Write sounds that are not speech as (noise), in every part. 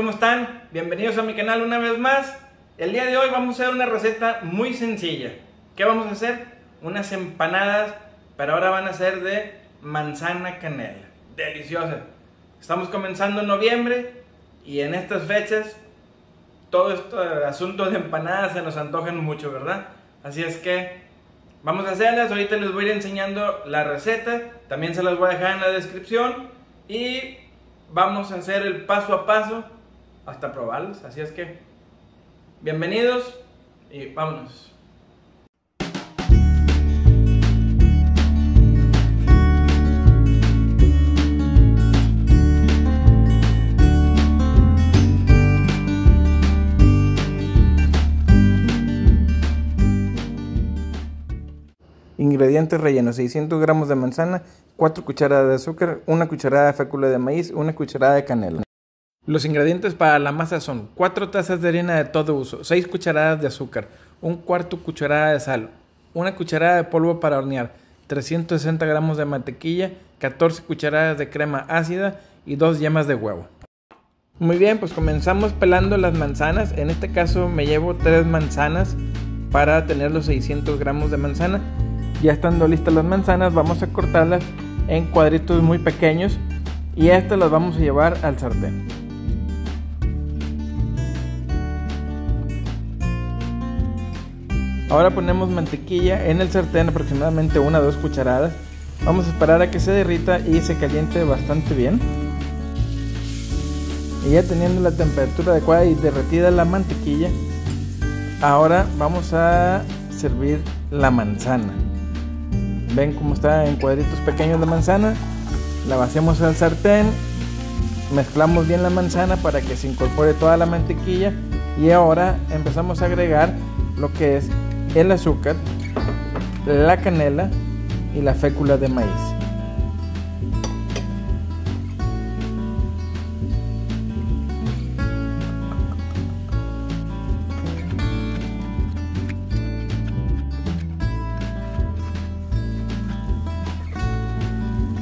¿cómo están? Bienvenidos a mi canal una vez más. El día de hoy vamos a hacer una receta muy sencilla. ¿Qué vamos a hacer? Unas empanadas, pero ahora van a ser de manzana canela. Deliciosas. Estamos comenzando en noviembre y en estas fechas todo este asunto de empanadas se nos antojan mucho, ¿verdad? Así es que vamos a hacerlas. Ahorita les voy a ir enseñando la receta. También se las voy a dejar en la descripción. Y vamos a hacer el paso a paso hasta probarlos. Así es que, bienvenidos y vámonos. Ingredientes rellenos: 600 gramos de manzana, 4 cucharadas de azúcar, 1 cucharada de fécula de maíz, 1 cucharada de canela. Los ingredientes para la masa son 4 tazas de harina de todo uso, 6 cucharadas de azúcar, 1 cuarto cucharada de sal, 1 cucharada de polvo para hornear, 360 gramos de mantequilla, 14 cucharadas de crema ácida y 2 yemas de huevo. Muy bien, pues comenzamos pelando las manzanas. En este caso me llevo 3 manzanas para tener los 600 gramos de manzana. Ya estando listas las manzanas, vamos a cortarlas en cuadritos muy pequeños y estas las vamos a llevar al sartén. Ahora ponemos mantequilla en el sartén aproximadamente una o dos cucharadas. Vamos a esperar a que se derrita y se caliente bastante bien. Y ya teniendo la temperatura adecuada y derretida la mantequilla, ahora vamos a servir la manzana. Ven cómo está en cuadritos pequeños la manzana. La vaciamos al sartén. Mezclamos bien la manzana para que se incorpore toda la mantequilla. Y ahora empezamos a agregar lo que es el azúcar, la canela y la fécula de maíz.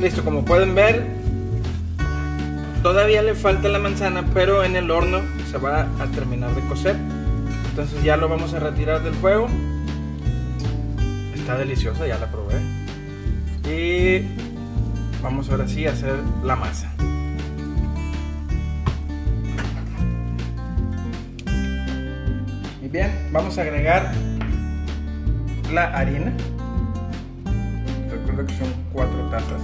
Listo, como pueden ver, todavía le falta la manzana, pero en el horno se va a terminar de cocer. Entonces ya lo vamos a retirar del fuego. Está deliciosa, ya la probé. Y vamos ahora sí a hacer la masa. Y bien, vamos a agregar la harina. Recuerda que son cuatro tazas.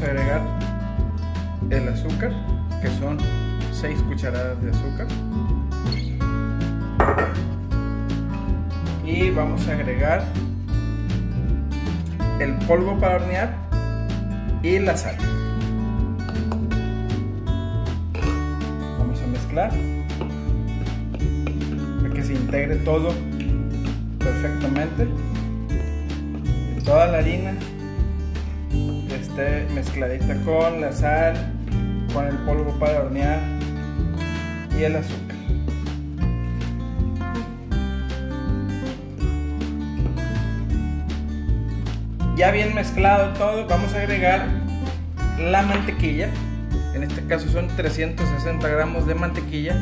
Vamos a agregar el azúcar, que son 6 cucharadas de azúcar. Y vamos a agregar el polvo para hornear y la sal. Vamos a mezclar para que se integre todo perfectamente. Toda la harina esté mezcladita con la sal, con el polvo para hornear y el azúcar. Ya bien mezclado todo, vamos a agregar la mantequilla. En este caso son 360 gramos de mantequilla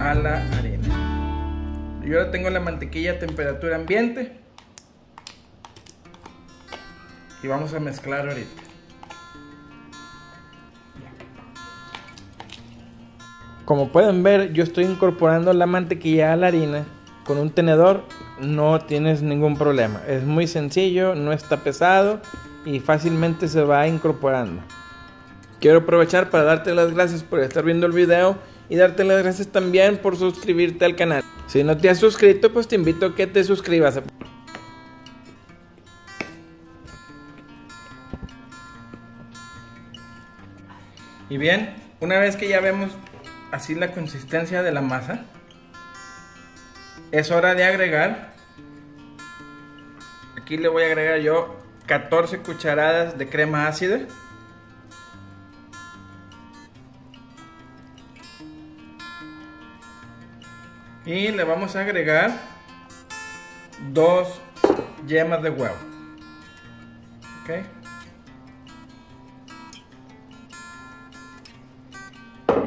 a la harina. Yo ahora tengo la mantequilla a temperatura ambiente. Y vamos a mezclar ahorita. Como pueden ver, yo estoy incorporando la mantequilla a la harina con un tenedor. No tienes ningún problema. Es muy sencillo, no está pesado y fácilmente se va incorporando. Quiero aprovechar para darte las gracias por estar viendo el video y darte las gracias también por suscribirte al canal. Si no te has suscrito, pues te invito a que te suscribas. Y bien, una vez que ya vemos así la consistencia de la masa, es hora de agregar, aquí le voy a agregar yo 14 cucharadas de crema ácida. Y le vamos a agregar dos yemas de huevo. Ok.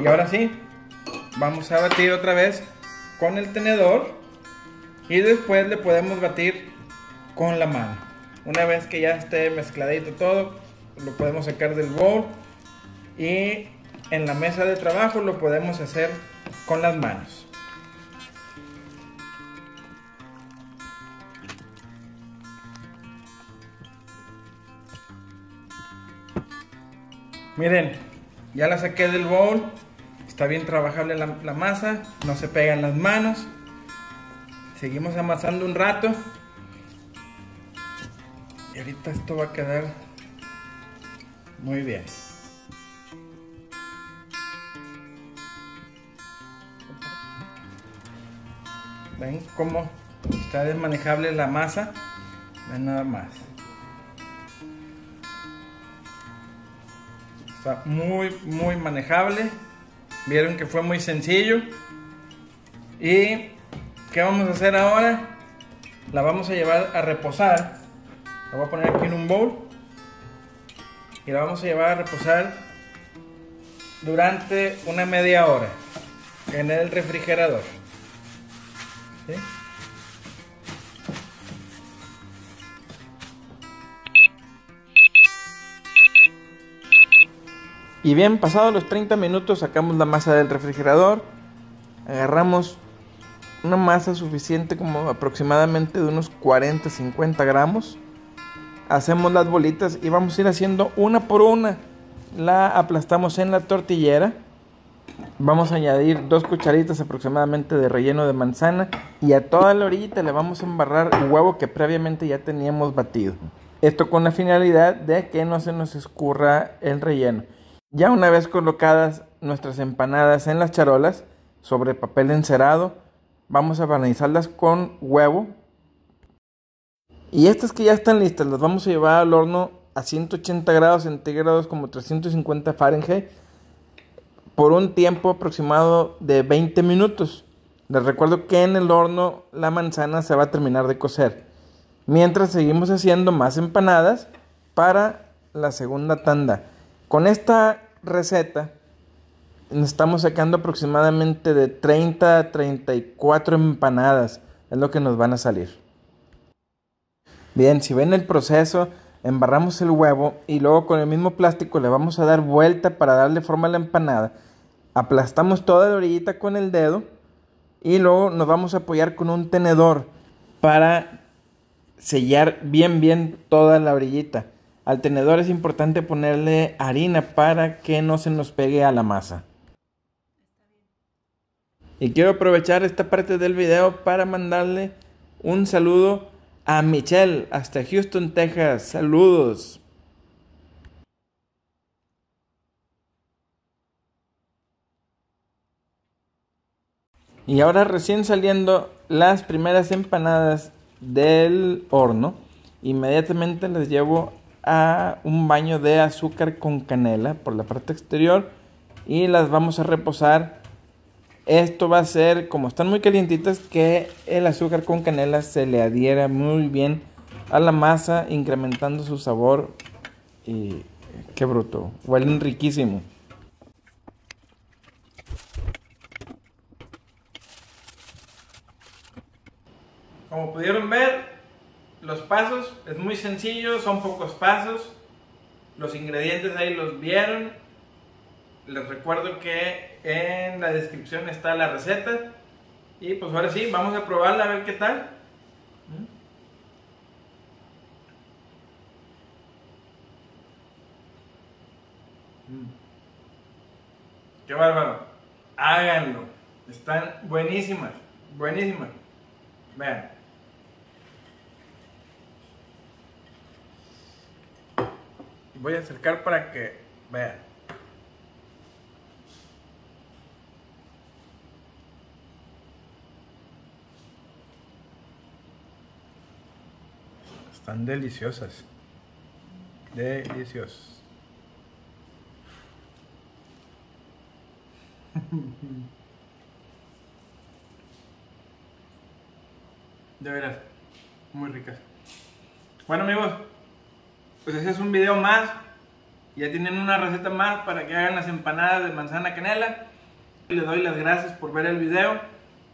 Y ahora sí, vamos a batir otra vez con el tenedor y después le podemos batir con la mano. Una vez que ya esté mezcladito todo, lo podemos sacar del bowl y en la mesa de trabajo lo podemos hacer con las manos. Miren, ya la saqué del bowl. Está bien trabajable la, masa, no se pegan las manos. Seguimos amasando un rato. Y ahorita esto va a quedar muy bien. Ven cómo está desmanejable la masa. Ven nada más. Está muy, muy manejable. Vieron que fue muy sencillo. ¿Y qué vamos a hacer ahora? La vamos a llevar a reposar. La voy a poner aquí en un bowl. Y la vamos a llevar a reposar durante una media hora en el refrigerador. Y bien, pasados los 30 minutos sacamos la masa del refrigerador, agarramos una masa suficiente como aproximadamente de unos 40-50 gramos, hacemos las bolitas y vamos a ir haciendo una por una, la aplastamos en la tortillera, vamos a añadir dos cucharitas aproximadamente de relleno de manzana y a toda la orillita le vamos a embarrar el huevo que previamente ya teníamos batido. Esto con la finalidad de que no se nos escurra el relleno. Ya una vez colocadas nuestras empanadas en las charolas sobre papel encerado, vamos a barnizarlas con huevo. Y estas que ya están listas las vamos a llevar al horno a 180 grados centígrados como 350 Fahrenheit por un tiempo aproximado de 20 minutos. Les recuerdo que en el horno la manzana se va a terminar de cocer. Mientras seguimos haciendo más empanadas para la segunda tanda. Con esta receta estamos sacando aproximadamente de 30 a 34 empanadas. Es lo que nos van a salir. Bien, si ven el proceso, embarramos el huevo y luego con el mismo plástico le vamos a dar vuelta para darle forma a la empanada. Aplastamos toda la orillita con el dedo y luego nos vamos a apoyar con un tenedor para sellar bien bien toda la orillita. Al tenedor es importante ponerle harina para que no se nos pegue a la masa. Y quiero aprovechar esta parte del video para mandarle un saludo a Michelle hasta Houston, Texas. Saludos. Y ahora recién saliendo las primeras empanadas del horno, inmediatamente las llevo a un baño de azúcar con canela por la parte exterior y las vamos a reposar. Esto va a ser, como están muy calientitas, que el azúcar con canela se le adhiera muy bien a la masa, incrementando su sabor. Y qué bruto, huelen riquísimo. Como pudieron ver, los pasos es muy sencillo, son pocos pasos. Los ingredientes ahí los vieron. Les recuerdo que en la descripción está la receta. Y pues ahora sí, vamos a probarla a ver qué tal. Mm. Qué bárbaro. Háganlo. Están buenísimas. Buenísimas. Vean. Voy a acercar para que vean. Están deliciosas. Deliciosas. (laughs) De veras, muy ricas. Bueno amigos, pues ese es un video más. Ya tienen una receta más para que hagan las empanadas de manzana canela. Les doy las gracias por ver el video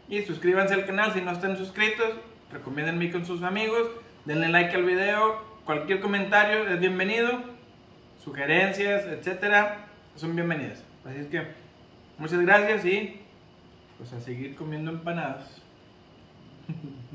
y suscríbanse al canal si no están suscritos. Recomiéndenme con sus amigos. Denle like al video. Cualquier comentario es bienvenido. Sugerencias, etcétera, son bienvenidas. Así es que muchas gracias y pues a seguir comiendo empanadas. (laughs)